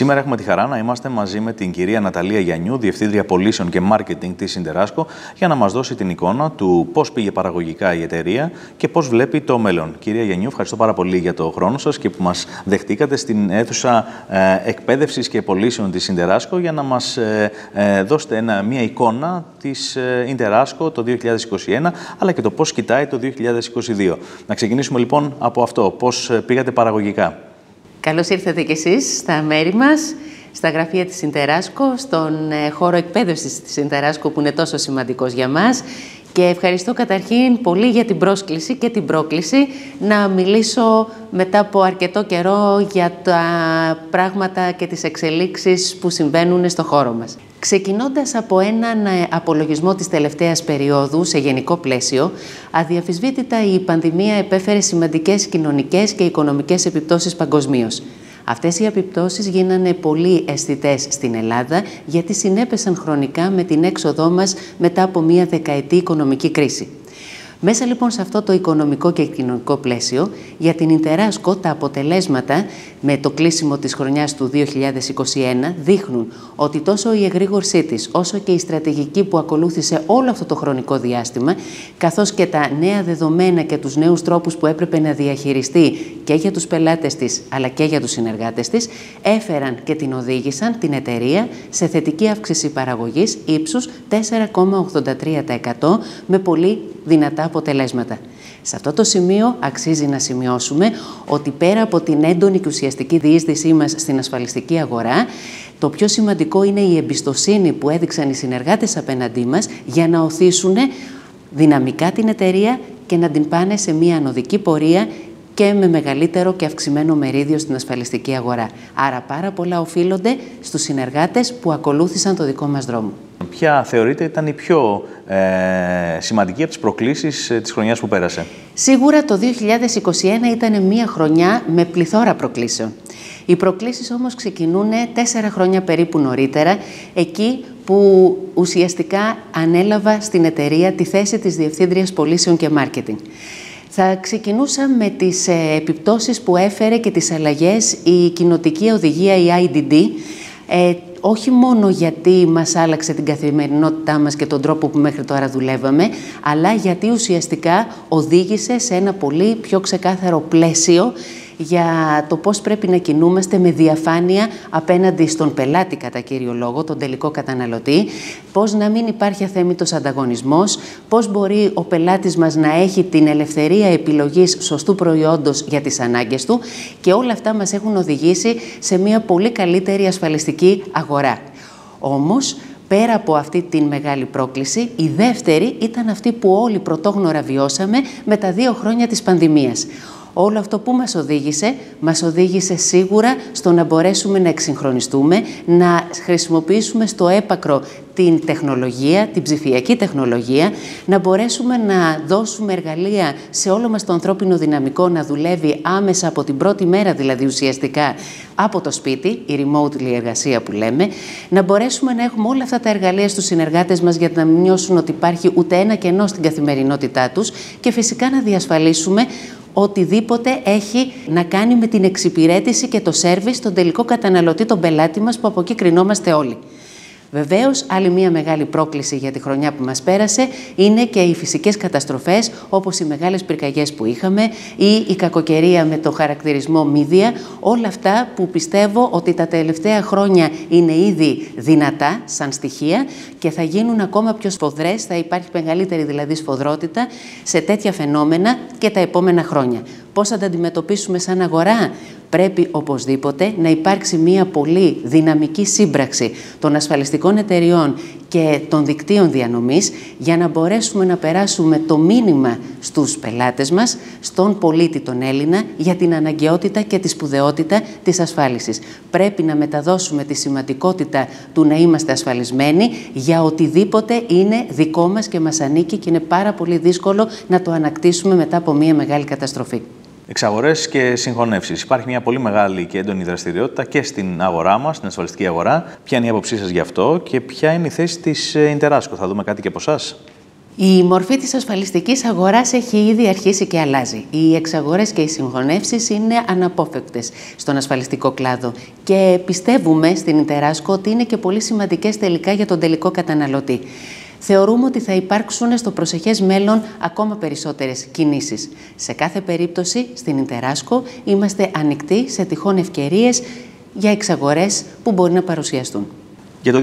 Σήμερα έχουμε τη χαρά να είμαστε μαζί με την κυρία Ναταλία Γιαννιού, Διευθύντρια Πωλήσεων και Μάρκετινγκ της Συντεράσκο, για να μας δώσει την εικόνα του πώς πήγε παραγωγικά η εταιρεία και πώς βλέπει το μέλλον. Κυρία Γιαννιού, ευχαριστώ πάρα πολύ για το χρόνο σας και που μας δεχτήκατε στην αίθουσα ε, εκπαίδευσης και πωλήσεων της Συντεράσκο για να μας ε, ε, δώσετε ένα, μια εικόνα της Ιντεράσκο το 2021, αλλά και το πώς κοιτάει το 2022. Να ξεκινήσουμε λοιπόν από αυτό. Πώς πήγατε παραγωγικά. Καλώς ήρθατε κι εσείς στα μέρη μας, στα γραφεία της Συντεράσκο, στον ε, χώρο εκπαίδευσης της Συντεράσκο που είναι τόσο σημαντικός για μας και ευχαριστώ καταρχήν πολύ για την πρόσκληση και την πρόκληση να μιλήσω μετά από αρκετό καιρό για τα πράγματα και τις εξελίξεις που συμβαίνουν στο χώρο μας. Ξεκινώντας από έναν ε, απολογισμό της τελευταίας περίοδου σε γενικό πλαίσιο, αδιαφυσβήτητα η πανδημία επέφερε σημαντικές κοινωνικές και οικονομικές επιπτώσεις παγκοσμίως. Αυτές οι επιπτώσεις γίνανε πολύ αισθητές στην Ελλάδα γιατί συνέπεσαν χρονικά με την έξοδό μας μετά από μια δεκαετή οικονομική κρίση. Μέσα λοιπόν σε αυτό το οικονομικό και κοινωνικό πλαίσιο, για την Ιντεράσκο τα αποτελέσματα με το κλείσιμο της χρονιάς του 2021 δείχνουν ότι τόσο η εγρήγορσή της, όσο και η στρατηγική που ακολούθησε όλο αυτό το χρονικό διάστημα, καθώς και τα νέα δεδομένα και τους νέους τρόπους που έπρεπε να διαχειριστεί και για τους πελάτες της, αλλά και για τους συνεργάτες της, έφεραν και την οδήγησαν την εταιρεία σε θετική αύξηση παραγωγής ύψους 4,83% με πολύ δυνατά αποτελέσματα. Σε αυτό το σημείο αξίζει να σημειώσουμε ότι πέρα από την έντονη και ουσιαστική διείσδυσή μας στην ασφαλιστική αγορά, το πιο σημαντικό είναι η εμπιστοσύνη που έδειξαν οι συνεργάτες απέναντί μας για να οθήσουν δυναμικά την εταιρεία και να την πάνε σε μια ανωδική πορεία και με μεγαλύτερο και αυξημένο μερίδιο στην ασφαλιστική αγορά. Άρα πάρα πολλά οφείλονται στους συνεργάτες που ακολούθησαν το δικό μας δρόμο. Ποια θεωρείτε ήταν η πιο ε, σημαντική από τις προκλήσεις ε, της χρονιάς που πέρασε; Σίγουρα το 2021 ήταν μια χρονιά με πληθώρα προκλήσεων. Οι προκλήσεις όμως ξεκινούν τέσσερα χρόνια περίπου νωρίτερα, εκεί που ουσιαστικά ανέλαβα στην εταιρεία τη θέση της Διευθύντριας Πολίσεων και Μάρκετινγκ. Θα ξεκινούσα με τις ε, επιπτώσεις που έφερε και τις αλλαγές η κοινοτική οδηγία, η IDD, ε, όχι μόνο γιατί μας άλλαξε την καθημερινότητά μας και τον τρόπο που μέχρι τώρα δουλεύαμε, αλλά γιατί ουσιαστικά οδήγησε σε ένα πολύ πιο ξεκάθαρο πλαίσιο για το πώς πρέπει να κινούμαστε με διαφάνεια απέναντι στον πελάτη κατά κύριο λόγο, τον τελικό καταναλωτή, πώς να μην υπάρχει αθέμητος ανταγωνισμός, πώς μπορεί ο πελάτης μας να έχει την ελευθερία επιλογής σωστού προϊόντος για τις ανάγκες του και όλα αυτά μας έχουν οδηγήσει σε μια πολύ καλύτερη ασφαλιστική αγορά. Όμως, πέρα από αυτή την μεγάλη πρόκληση, η δεύτερη ήταν αυτή που όλοι πρωτόγνωρα βιώσαμε με τα δύο χρόνια της πανδημίας. Όλο αυτό που μας οδήγησε, μας οδήγησε σίγουρα στο να μπορέσουμε να εξυγχρονιστούμε, να χρησιμοποιήσουμε στο έπακρο την τεχνολογία, την ψηφιακή τεχνολογία, να μπορέσουμε να δώσουμε εργαλεία σε όλο μας το ανθρώπινο δυναμικό να δουλεύει άμεσα από την πρώτη μέρα δηλαδή ουσιαστικά από το σπίτι, η remote εργασία που λέμε, να μπορέσουμε να έχουμε όλα αυτά τα εργαλεία στους συνεργάτες μας για να μην νιώσουν ότι υπάρχει ούτε ένα κενό στην καθημερινότητά τους και φυσικά να διασφαλίσουμε οτιδήποτε έχει να κάνει με την εξυπηρέτηση και το σέρβις στον τελικό καταναλωτή, τον πελάτη μας, που από εκεί κρινόμαστε όλοι. Βεβαίως, άλλη μια μεγάλη πρόκληση για τη χρονιά που μας πέρασε είναι και οι φυσικές καταστροφές, όπως οι μεγάλες πυρκαγιές που είχαμε ή η κακοκαιρία με το χαρακτηρισμό μύδια. Όλα αυτά που πιστεύω ότι τα τελευταία χρόνια είναι ήδη δυνατά σαν στοιχεία και θα γίνουν ακόμα πιο σφοδρές, θα υπάρχει μεγαλύτερη δηλαδή σφοδρότητα σε τέτοια φαινόμενα και τα επόμενα χρόνια. Πώς θα τα αντιμετωπίσουμε σαν αγορά. Πρέπει οπωσδήποτε να υπάρξει μια πολύ δυναμική σύμπραξη των ασφαλιστικών εταιριών και των δικτύων διανομής για να μπορέσουμε να περάσουμε το μήνυμα στους πελάτες μας, στον πολίτη τον Έλληνα, για την αναγκαιότητα και τη σπουδαιότητα της ασφάλισης. Πρέπει να μεταδώσουμε τη σημαντικότητα του να είμαστε ασφαλισμένοι για οτιδήποτε είναι δικό μας και μας ανήκει και είναι πάρα πολύ δύσκολο να το ανακτήσουμε μετά από μια μεγάλη καταστροφή. Εξαγορές και συγχωνεύσεις. Υπάρχει μια πολύ μεγάλη και έντονη δραστηριότητα και στην αγορά μας, στην ασφαλιστική αγορά. Ποια είναι η άποψή σας γι' αυτό και ποια είναι η θέση της Ιντεράσκο. Θα δούμε κάτι και από εσάς. Η μορφή της ασφαλιστικής αγοράς έχει ήδη αρχίσει και αλλάζει. Οι εξαγορές και οι συγχωνεύσεις είναι αναπόφευκτες στον ασφαλιστικό κλάδο και πιστεύουμε στην Ιντεράσκο ότι είναι και πολύ σημαντικές τελικά για τον τελικό καταναλωτή. Θεωρούμε ότι θα υπάρξουν στο προσεχές μέλλον ακόμα περισσότερες κινήσεις. Σε κάθε περίπτωση, στην Ιντεράσκο είμαστε ανοιχτοί σε τυχόν ευκαιρίες για εξαγορές που μπορεί να παρουσιαστούν. Για το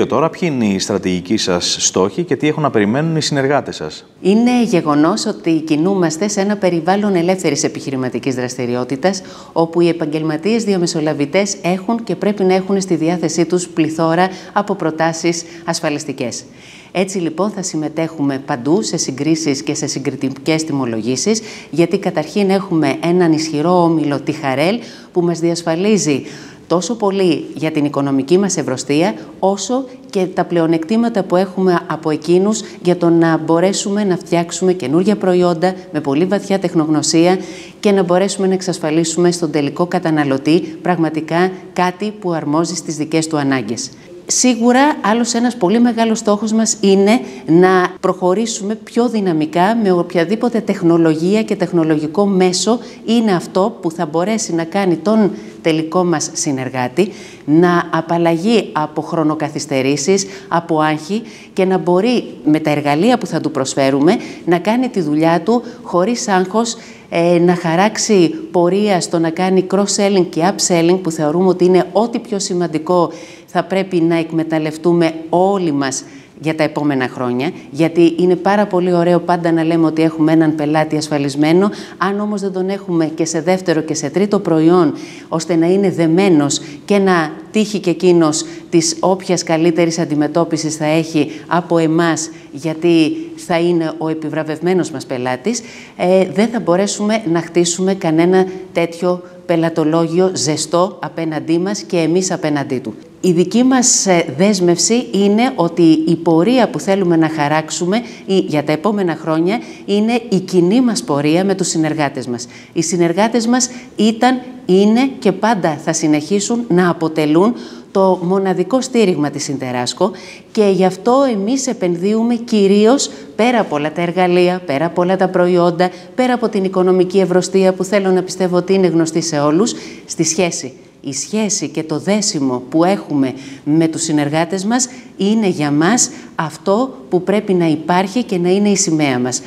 2022 τώρα, ποιοι είναι οι στρατηγικοί σας στόχοι και τι έχουν να περιμένουν οι συνεργάτες σας; Είναι γεγονός ότι κινούμαστε σε ένα περιβάλλον ελεύθερης επιχειρηματικής δραστηριότητας, όπου οι επαγγελματίες διαμεσολαβητές έχουν και πρέπει να έχουν στη διάθεσή τους πληθώρα από προτάσεις ασφαλιστικές. Έτσι λοιπόν θα συμμετέχουμε παντού σε συγκρίσεις και σε συγκριτικές τιμολογήσεις, γιατί καταρχήν έχουμε έναν ισχυρό όμιλο Τιχαρέλ που μας διασφαλίζει τόσο πολύ για την οικονομική μας ευρωστία, όσο και τα πλεονεκτήματα που έχουμε από εκείνους για το να μπορέσουμε να φτιάξουμε καινούργια προϊόντα με πολύ βαθιά τεχνογνωσία και να μπορέσουμε να εξασφαλίσουμε στον τελικό καταναλωτή πραγματικά κάτι που αρμόζει στις δικές του ανάγκες. Σίγουρα άλλος ένας πολύ μεγάλος στόχος μας είναι να προχωρήσουμε πιο δυναμικά με οποιαδήποτε τεχνολογία και τεχνολογικό μέσο. Είναι αυτό που θα μπορέσει να κάνει τον τελικό μας συνεργάτη να απαλλαγεί από χρονοκαθυστερήσεις, από άγχη και να μπορεί με τα εργαλεία που θα του προσφέρουμε να κάνει τη δουλειά του χωρίς άγχος ε, να χαράξει πορεία στο να κάνει cross-selling και up-selling που θεωρούμε ότι είναι ό,τι πιο σημαντικό θα πρέπει να εκμεταλλευτούμε όλοι μας για τα επόμενα χρόνια, γιατί είναι πάρα πολύ ωραίο πάντα να λέμε ότι έχουμε έναν πελάτη ασφαλισμένο, αν όμως δεν τον έχουμε και σε δεύτερο και σε τρίτο προϊόν, ώστε να είναι δεμένος και να τύχει και εκείνος της όποιας καλύτερης αντιμετώπισης θα έχει από εμάς, γιατί θα είναι ο επιβραβευμένος μας πελάτης, ε, δεν θα μπορέσουμε να χτίσουμε κανένα τέτοιο πελατολόγιο ζεστό απέναντί μας και εμείς απέναντί του. Η δική μας ε, δέσμευση είναι ότι η πορεία που θέλουμε να χαράξουμε για τα επόμενα χρόνια είναι η κοινή μας πορεία με τους συνεργάτες μας. Οι συνεργάτες μας ήταν, είναι και πάντα θα συνεχίσουν να αποτελούν το μοναδικό στήριγμα της Συντεράσκο και γι' αυτό εμείς επενδύουμε κυρίως πέρα από όλα τα εργαλεία, πέρα από όλα τα προϊόντα, πέρα από την οικονομική ευρωστία που θέλω να πιστεύω ότι είναι γνωστή σε όλους, στη σχέση η σχέση και το δέσιμο που έχουμε με τους συνεργάτες μας είναι για μας αυτό που πρέπει να υπάρχει και να είναι η σημαία μας.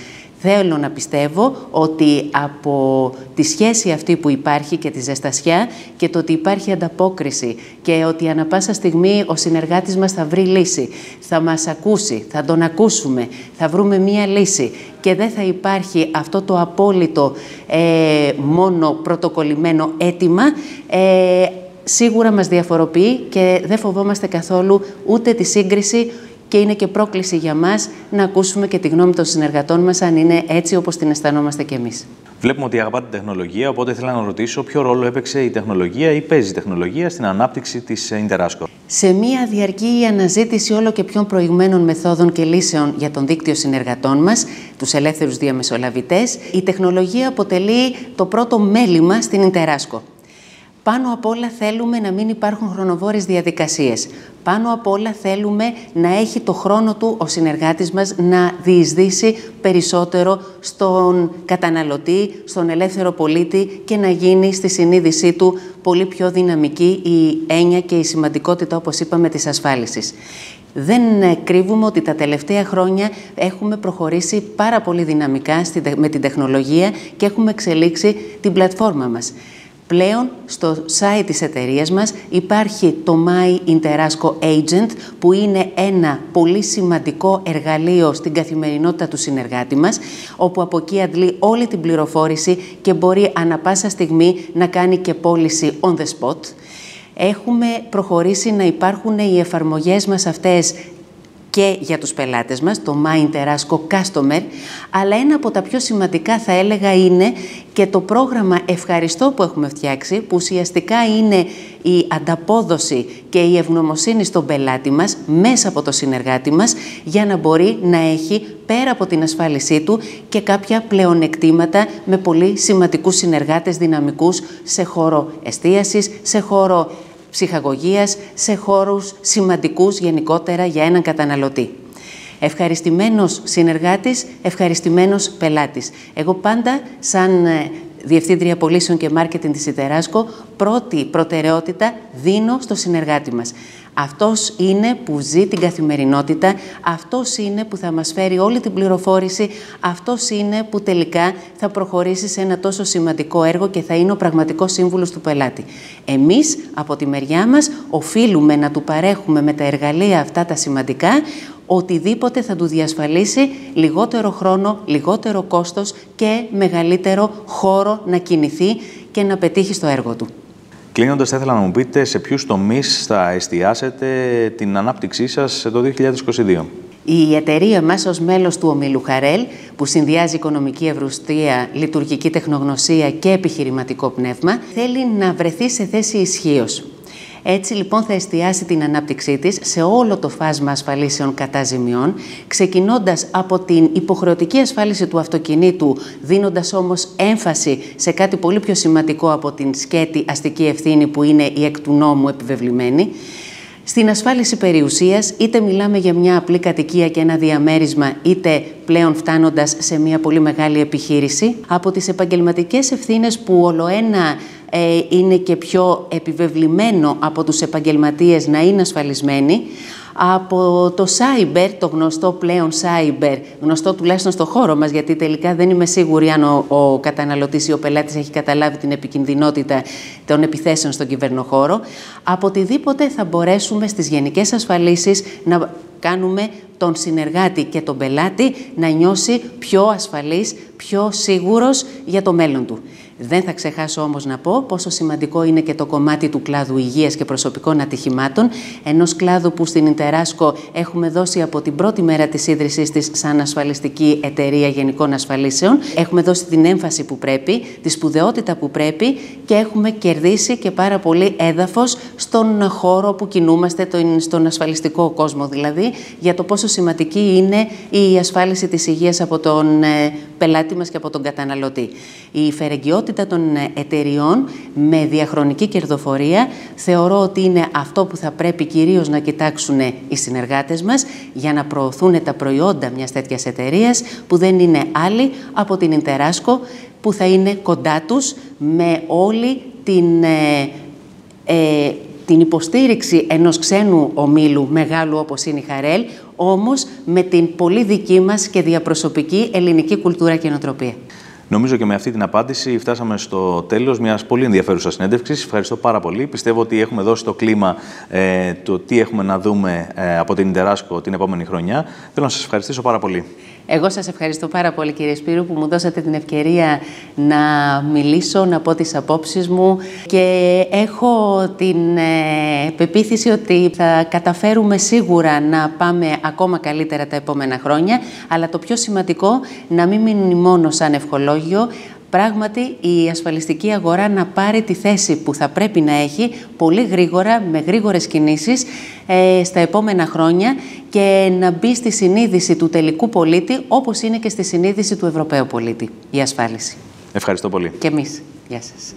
Θέλω να πιστεύω ότι από τη σχέση αυτή που υπάρχει και τη ζεστασιά και το ότι υπάρχει ανταπόκριση και ότι ανα πάσα στιγμή ο συνεργάτης μας θα βρει λύση, θα μας ακούσει, θα τον ακούσουμε, θα βρούμε μία λύση και δεν θα υπάρχει αυτό το απόλυτο ε, μόνο πρωτοκολλημένο αίτημα, ε, σίγουρα μας διαφοροποιεί και δεν φοβόμαστε καθόλου ούτε τη σύγκριση και είναι και πρόκληση για μας να ακούσουμε και τη γνώμη των συνεργατών μας αν είναι έτσι όπως την αισθανόμαστε κι εμείς. Βλέπουμε ότι αγαπάτε την τεχνολογία, οπότε ήθελα να ρωτήσω ποιο ρόλο έπαιξε η τεχνολογία ή παίζει η τεχνολογία στην ανάπτυξη της Ιντεράσκο. Σε μια διαρκή αναζήτηση όλο και πιο προηγμένων μεθόδων και λύσεων για τον δίκτυο συνεργατών μας, τους ελεύθερους διαμεσολαβητές, η τεχνολογία αποτελεί το πρώτο μέλημα στην Ιντεράσκο. Πάνω απ' όλα θέλουμε να μην υπάρχουν χρονοβόρες διαδικασίες. Πάνω απ' όλα θέλουμε να έχει το χρόνο του ο συνεργάτης μας να διεισδύσει περισσότερο στον καταναλωτή, στον ελεύθερο πολίτη και να γίνει στη συνείδησή του πολύ πιο δυναμική η έννοια και η σημαντικότητα, όπως είπαμε, της ασφάλισης. Δεν κρύβουμε ότι τα τελευταία χρόνια έχουμε προχωρήσει πάρα πολύ δυναμικά με την τεχνολογία και έχουμε εξελίξει την πλατφόρμα μας. Πλέον στο site της εταιρείας μας υπάρχει το My Interasco Agent που είναι ένα πολύ σημαντικό εργαλείο στην καθημερινότητα του συνεργάτη μας όπου από εκεί αντλεί όλη την πληροφόρηση και μπορεί ανα πάσα στιγμή να κάνει και πώληση on the spot. Έχουμε προχωρήσει να υπάρχουν οι εφαρμογές μας αυτές και για τους πελάτες μας, το Mind Erasco Customer, αλλά ένα από τα πιο σημαντικά θα έλεγα είναι και το πρόγραμμα Ευχαριστώ που έχουμε φτιάξει, που ουσιαστικά είναι η ανταπόδοση και η ευγνωμοσύνη στον πελάτη μας, μέσα από το συνεργάτη μας, για να μπορεί να έχει πέρα από την ασφάλισή του και κάποια πλεονεκτήματα με πολύ σημαντικούς συνεργάτες δυναμικούς σε χώρο εστίασης, σε χώρο ψυχαγωγίας σε χώρους σημαντικούς γενικότερα για έναν καταναλωτή. Ευχαριστημένος συνεργάτης, ευχαριστημένος πελάτης. Εγώ πάντα σαν ε, Διευθύντρια Πωλήσεων και Μάρκετινγκ της Ιτεράσκο, πρώτη προτεραιότητα δίνω στο συνεργάτη μας. Αυτός είναι που ζει την καθημερινότητα, αυτός είναι που θα μας φέρει όλη την πληροφόρηση, αυτός είναι που τελικά θα προχωρήσει σε ένα τόσο σημαντικό έργο και θα είναι ο πραγματικός σύμβουλος του πελάτη. Εμείς, από τη μεριά μας, οφείλουμε να του παρέχουμε με τα εργαλεία αυτά τα σημαντικά, οτιδήποτε θα του διασφαλίσει λιγότερο χρόνο, λιγότερο κόστος και μεγαλύτερο χώρο να κινηθεί και να πετύχει στο έργο του. Κλείνοντας, θα ήθελα να μου πείτε σε ποιους τομείς θα εστιάσετε την ανάπτυξή σας το 2022. Η εταιρεία μας ως μέλος του ομίλου Χαρέλ, που συνδυάζει οικονομική ευρωστία, λειτουργική τεχνογνωσία και επιχειρηματικό πνεύμα, θέλει να βρεθεί σε θέση ισχύως. Έτσι λοιπόν θα εστιάσει την ανάπτυξή της σε όλο το φάσμα ασφαλίσεων κατά ζημιών, ξεκινώντας από την υποχρεωτική ασφάλιση του αυτοκινήτου, δίνοντας όμως έμφαση σε κάτι πολύ πιο σημαντικό από την σκέτη αστική ευθύνη που είναι η εκ του νόμου επιβεβλημένη, στην ασφάλιση περιουσίας, είτε μιλάμε για μια απλή κατοικία και ένα διαμέρισμα, είτε πλέον φτάνοντας σε μια πολύ μεγάλη επιχείρηση, από τις επαγγελματικές ευθύνες που ολοένα ε, είναι και πιο επιβεβλημένο από τους επαγγελματίες να είναι ασφαλισμένοι, από το cyber, το γνωστό πλέον cyber, γνωστό τουλάχιστον στο χώρο μας, γιατί τελικά δεν είμαι σίγουρη αν ο, ο καταναλωτής ή ο πελάτης έχει καταλάβει την επικινδυνότητα των επιθέσεων στον κυβερνοχώρο, από οτιδήποτε θα μπορέσουμε στις γενικές ασφαλίσεις να κάνουμε τον συνεργάτη και τον πελάτη να νιώσει πιο ασφαλής, πιο σίγουρος για το μέλλον του. Δεν θα ξεχάσω όμως να πω πόσο σημαντικό είναι και το κομμάτι του κλάδου υγείας και προσωπικών ατυχημάτων, ενός κλάδου που στην Ιντεράσκο έχουμε δώσει από την πρώτη μέρα της ίδρυσής της σαν ασφαλιστική εταιρεία γενικών ασφαλίσεων. Έχουμε δώσει την έμφαση που πρέπει, τη σπουδαιότητα που πρέπει και έχουμε κερδίσει και πάρα πολύ έδαφος στον χώρο που κινούμαστε, στον ασφαλιστικό κόσμο δηλαδή, για το πόσο σημαντική είναι η ασφάλιση της υγείας από τον ε, πελάτη μας και από τον καταναλωτή. Η φερεγγιότητα των ε, εταιριών με διαχρονική κερδοφορία θεωρώ ότι είναι αυτό που θα πρέπει κυρίως να κοιτάξουν οι συνεργάτες μας για να προωθούν τα προϊόντα μιας τέτοιας εταιρείας που δεν είναι άλλη από την Ιντεράσκο που θα είναι κοντά τους με όλη την ε, ε, την υποστήριξη ενός ξένου ομίλου μεγάλου όπως είναι η Χαρέλ, όμως με την πολύ δική μας και διαπροσωπική ελληνική κουλτούρα και νοοτροπία. Νομίζω και με αυτή την απάντηση φτάσαμε στο τέλος μιας πολύ ενδιαφέρουσας συνέντευξης. Ευχαριστώ πάρα πολύ. Πιστεύω ότι έχουμε δώσει το κλίμα ε, το τι έχουμε να δούμε ε, από την Ιντεράσκο την επόμενη χρονιά. Θέλω να σας ευχαριστήσω πάρα πολύ. Εγώ σας ευχαριστώ πάρα πολύ κύριε Σπύρου που μου δώσατε την ευκαιρία να μιλήσω, να πω τις απόψεις μου. Και έχω την ε, πεποίθηση ότι θα καταφέρουμε σίγουρα να πάμε ακόμα καλύτερα τα επόμενα χρόνια. Αλλά το πιο σημαντικό να μην μείνει μόνο σαν ευχολόγιο πράγματι η ασφαλιστική αγορά να πάρει τη θέση που θα πρέπει να έχει πολύ γρήγορα, με γρήγορες κινήσεις ε, στα επόμενα χρόνια και να μπει στη συνείδηση του τελικού πολίτη όπως είναι και στη συνείδηση του Ευρωπαίου πολίτη η ασφάλιση. Ευχαριστώ πολύ. Και εμείς. Γεια σας.